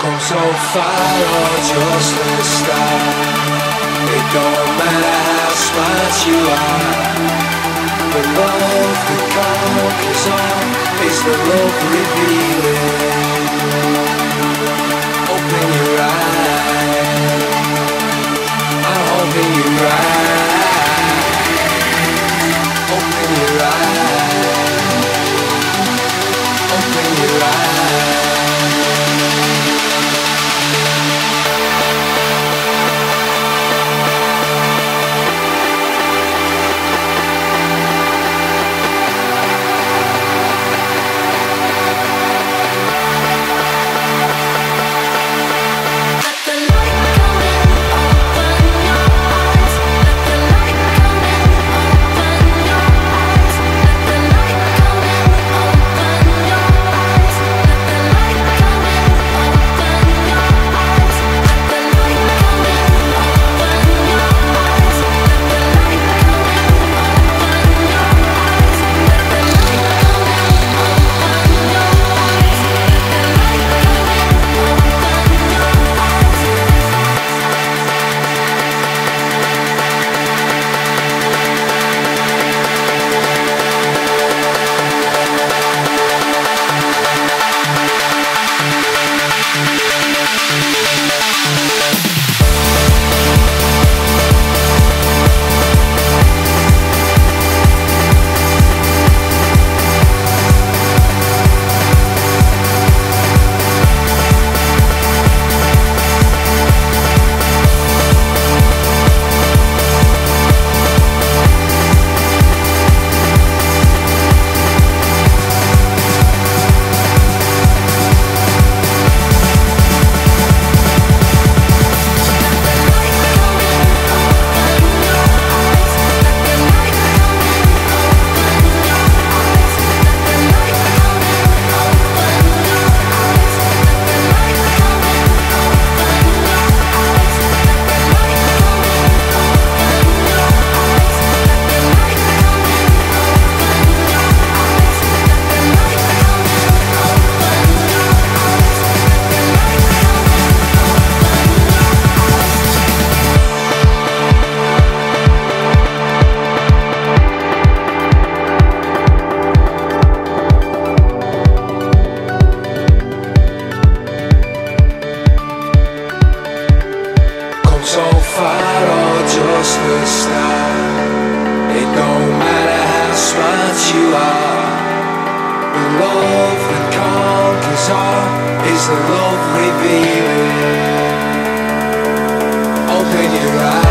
so far or just the start. It don't matter how smart you are. The love that conquers all is the love revealing. Open your eyes. I'm hoping you're right. So far or just the start. It don't matter how smart you are. The love that conquers all is the love revealing. Open your eyes.